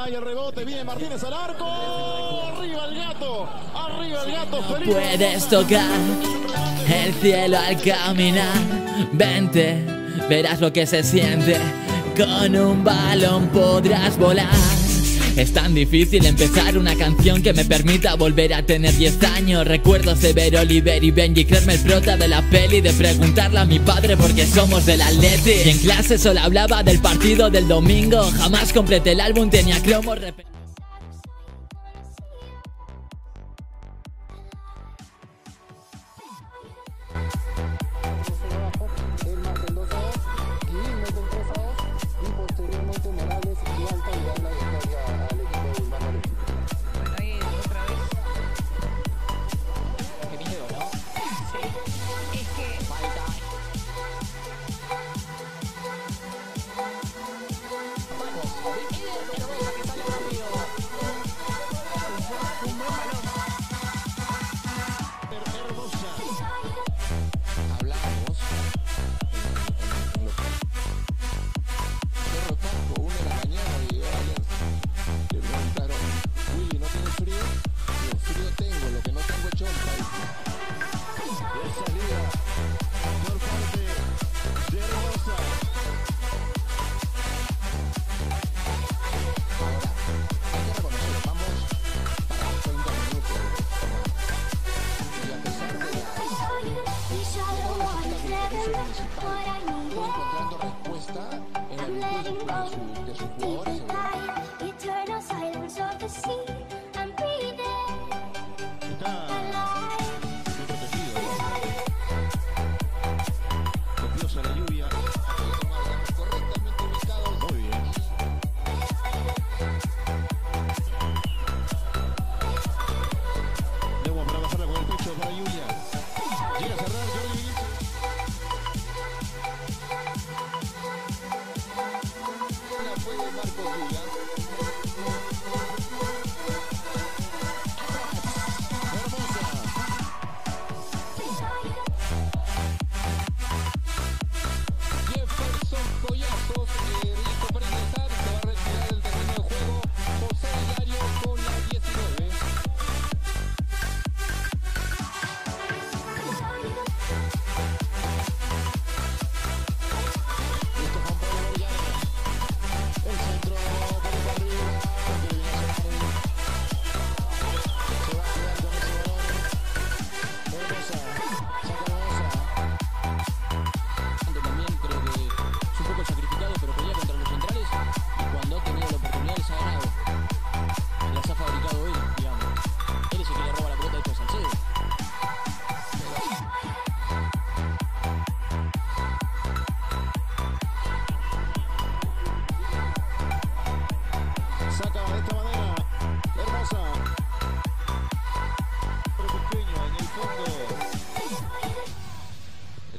Hay el rebote, viene Martínez al arco. Arriba el gato, arriba el gato. Feliz. Puedes tocar el cielo al caminar. Vente, verás lo que se siente. Con un balón podrás volar. Es tan difícil empezar una canción que me permita volver a tener 10 años. Recuerdos de ver Oliver y Benji, creerme el prota de la peli, de preguntarle a mi padre porque somos del Atleti. Y en clase solo hablaba del partido del domingo. Jamás completé el álbum, tenía cromos. rep-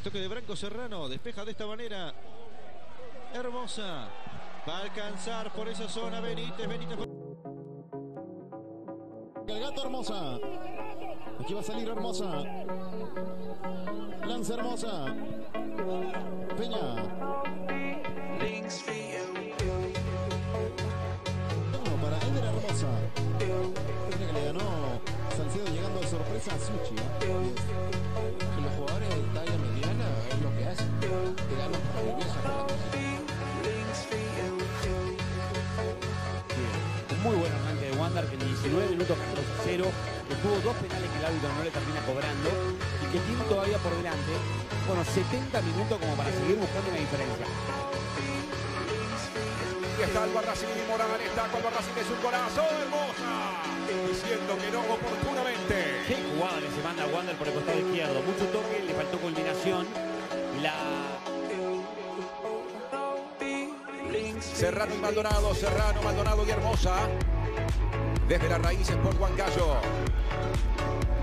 toque de Branco Serrano. Despeja de esta manera. Hermosa. Va a alcanzar por esa zona Benítez. Benítez. El gato Hermosa. Aquí va a salir Hermosa. Lanza Hermosa. Peña. Que tiene todavía por delante, bueno, 70 minutos como para seguir buscando una diferencia. Y está Alba Racing y Morales, está con Alba Racing es un golazo hermosa. Diciendo que no oportunamente. Qué jugada que se manda Wander por el costado izquierdo, mucho toque, le faltó culminación, la Serrano y Maldonado, Serrano, Maldonado y Hermosa. Desde las raíces por Huancayo.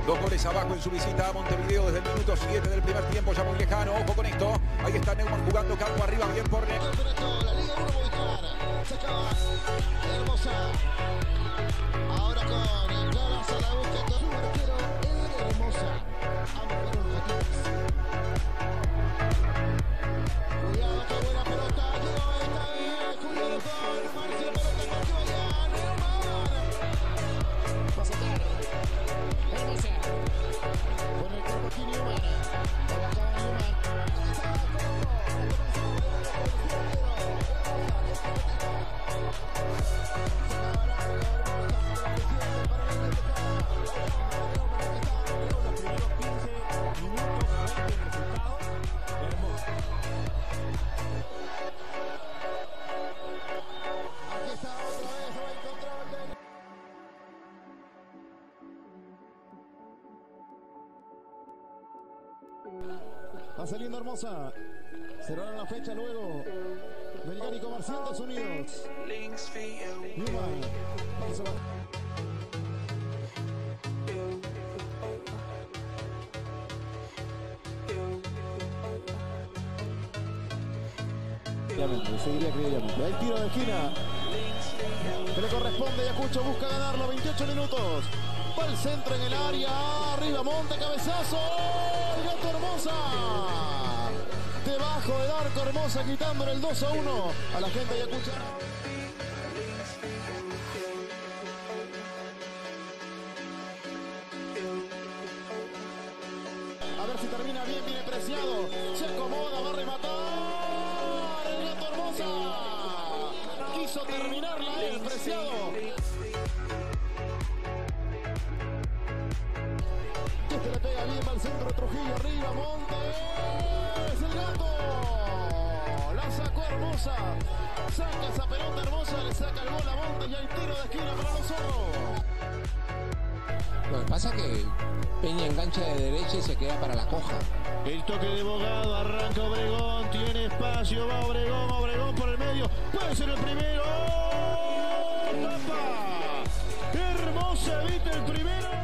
Dos goles abajo en su visita a Montevideo desde el minuto 7 del primer tiempo, ya muy lejano. Ojo con esto. Ahí está Neumann jugando campo arriba, bien por Ne- La Liga 1 Movistar. Sacaba Hermosa. Ahora con Nicolás a la búsqueda. Su arquero Eder Hermosa. Saliendo hermosa. Cerraron la fecha luego. Belgani Comerciantes Unidos. Newman. Vamos a ver. Obviamente, seguiría creyendo. El tiro de esquina. Que le corresponde Ayacucho busca ganarlo. 28 minutos. Va el centro en el área. Arriba Monte, cabezazo. Hermosa. Debajo del arco hermosa, quitándole el 2 a 1 a la gente de Ayacucho. A ver si termina bien, viene preciado. Se acomoda, va a rematar. El gato hermosa. Quiso terminarla el preciado. Centro Trujillo, arriba, Montes. El gato. La sacó hermosa. Saca esa pelota hermosa, le saca el gol a Montes y hay tiro de esquina para los zorros. Lo que pasa es que Peña engancha de derecha y se queda para la coja. El toque de Bogado, arranca Obregón, tiene espacio, va Obregón, Obregón por el medio, puede ser el primero. ¡Tapa! Hermosa, evita el primero.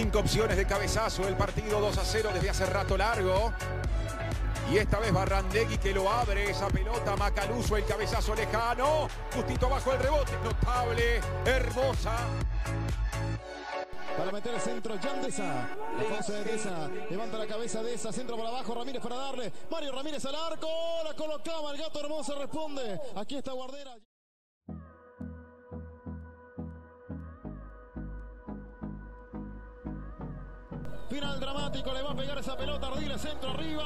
Cinco opciones de cabezazo. El partido 2 a 0 desde hace rato largo. Y esta vez Barrandegui que lo abre esa pelota. Macaluso el cabezazo lejano. Justito abajo el rebote. Notable. Hermosa. Para meter el centro, Jan Deza. Alfonso de Deza. Levanta la cabeza de esa. Centro para abajo. Ramírez para darle. Mario Ramírez al arco. La colocaba. El gato hermoso responde. Aquí está Guardera. Final dramático, le va a pegar esa pelota, Ardile, centro arriba.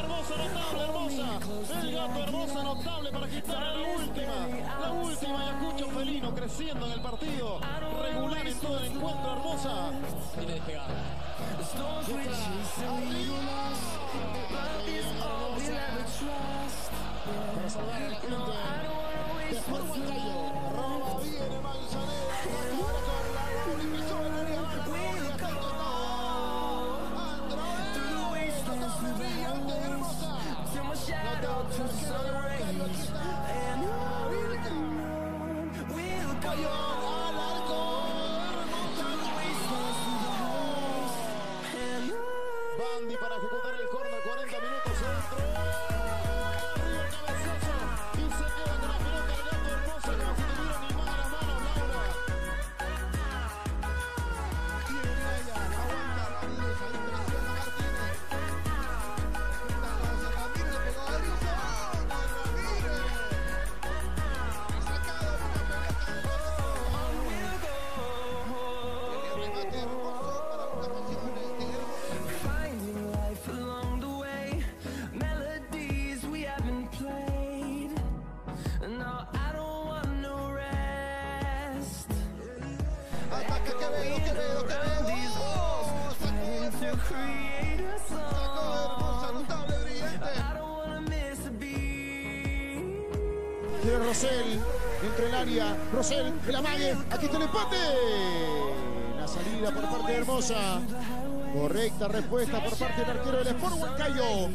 Hermosa, notable, hermosa. El gato hermosa, notable para quitar la última. La última, Ayacucho felino creciendo en el partido. Regular en todo el encuentro, hermosa. Viene despegada. Para salvar a la gente. Después Huancayo. Roba, viene Manzanera. Ataca con la gol y pisó el área abajo. Y está Bandy para ejecutar el córner, 40 minutos centro. Tiene Rosell, entre el área. Rosell, el amague. Aquí está el empate. La salida por parte de Hermosa. Correcta respuesta por parte del arquero del Sport Huancayo.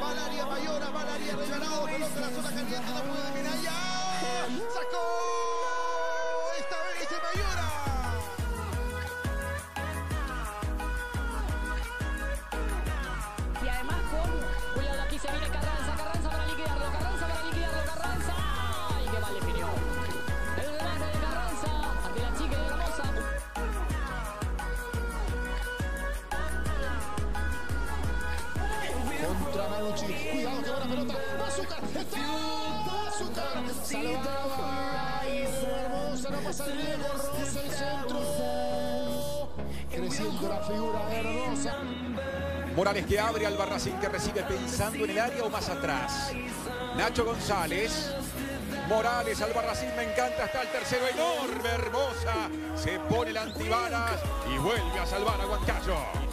Valaria Mayora, Valaria regalado. En la zona caliente. No puede Minaya. Sacó. Diego. Rosa el centro. Creciendo la figura Hermosa. Morales que abre Albarracín que recibe pensando en el área o más atrás. Nacho González. Morales, Albarracín, me encanta, está el tercero enorme, hermosa. Se pone el antibalas y vuelve a salvar a Huancayo.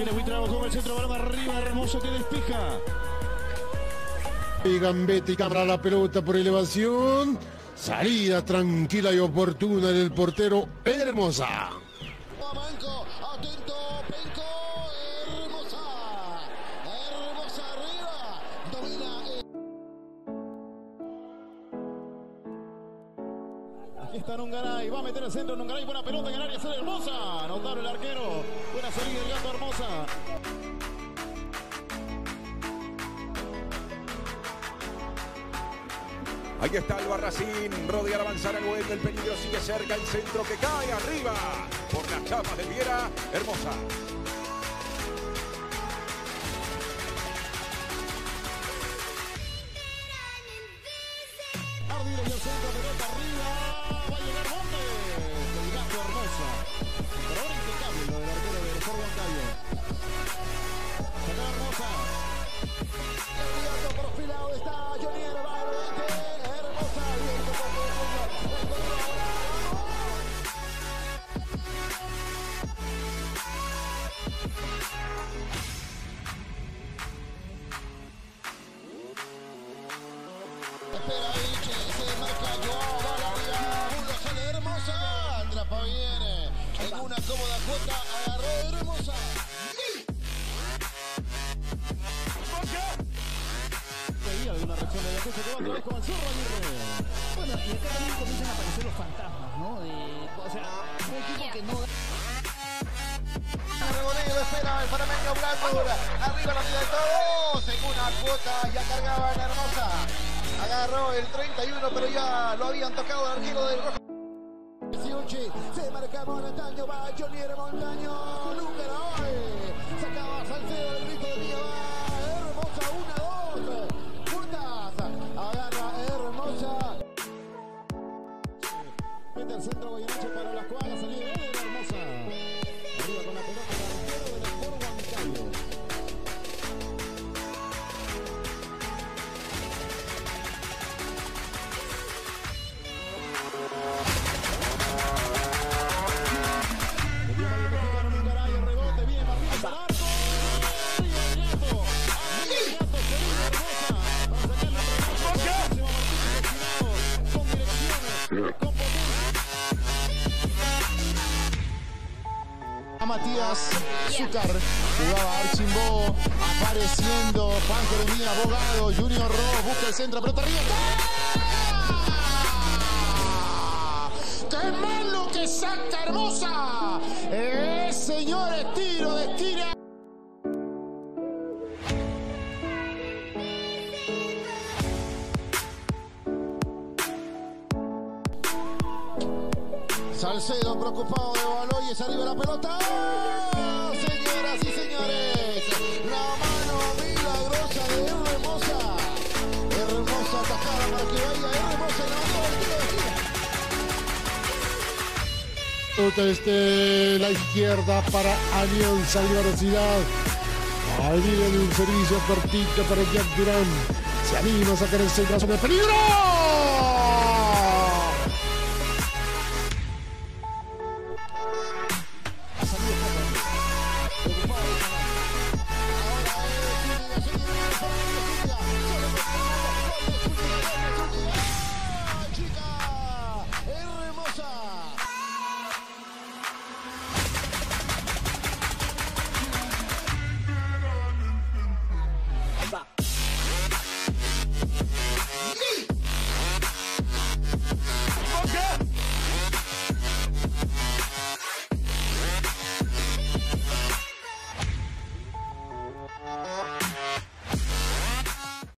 Viene Buitrago con el centro, balón arriba, hermoso que despeja. Y Gambetti cabra la pelota por elevación. Salida tranquila y oportuna del portero Hermosa. Nungaray, va a meter el centro Nungaray, buena pelota en el área, sale hermosa. Notable el arquero. Buena salida el gato hermosa. Ahí está Albarracín, rodea al avanzar al buen del peligro, sigue cerca el centro que cae arriba por las chapas de Viera, hermosa. Otra vez con zorro Aguirre. Bueno, y acá también comienzan a aparecer los fantasmas, ¿no? De, o sea, un equipo que no espera el arriba la vida de todos, en una cuota, ya cargaba en hermosa. Agarró el 31, pero ya lo habían tocado el arquero del rojo. 18, se marca Montaño, va Johnny Montaño, número hoy. Sacaba Salcedo el grito de mía, va hermosa, una, A Matías Zúcar jugaba Archimbó apareciendo Juan Jeremías Abogado Junior Ross busca el centro pelota arriba ¡Qué malo que saca hermosa! ¡Eh, señores! Tiro de esquina. Salcedo preocupado de Baloyes, arriba la pelota. Desde la izquierda para Alianza Velocidad. Ahí viene un servicio cortito para Jack Durán. Se anima a sacar el centro de peligro.